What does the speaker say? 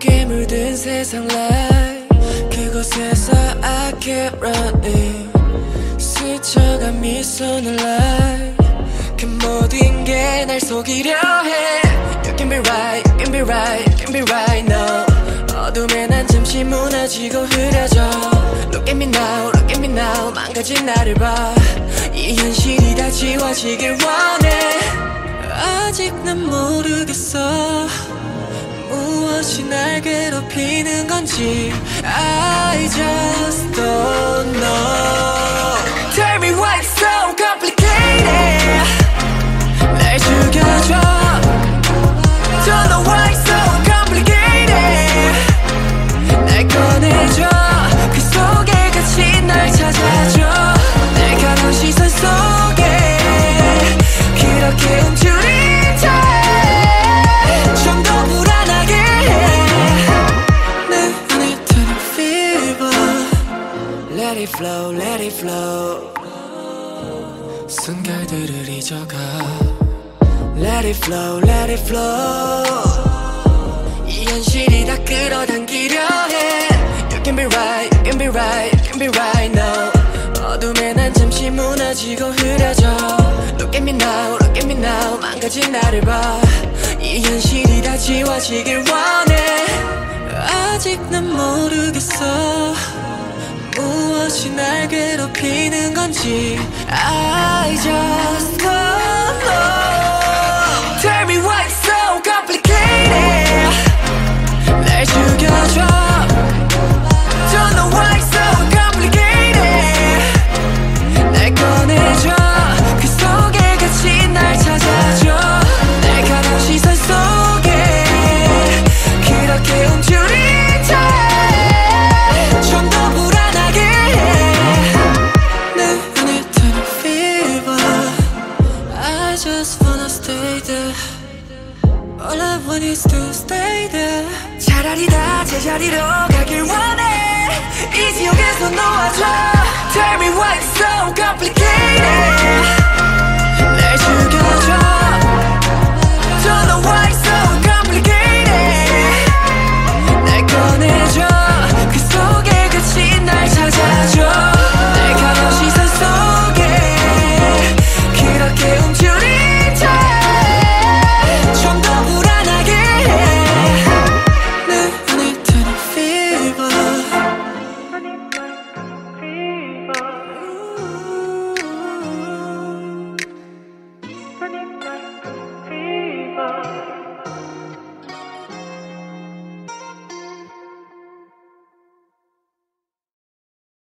다른 세상 life 그곳에서 I keep running 스쳐간 미소는 life 그 모든 게 날 속이려 해 You can be right, you can be right, you can be right now 어둠에 난 잠시 무너지고 흐려져 Look at me now, look at me now 망가진 나를 봐이 현실이 다 지워지길 원해 아직 난 모르겠어 무엇이 날 괴롭히는 건지 I just don't know flow, let it flow 순간들을 잊어가 Let it flow, let it flow 이 현실이 다 끌어당기려 해 You can be right, you can be right, you can be right now 어둠에 난 잠시 무너지고 흐려져 Look at me now, look at me now 망가진 나를 봐이 현실이 다 지워지길 원해 아직 난 모르겠어 무엇이 날 괴롭히는 건지 I just wanna stay there All I want is to stay there 차라리 다 제자리로 가길 원해 이 지역에서 놓아줘 Tell me why it's so complicated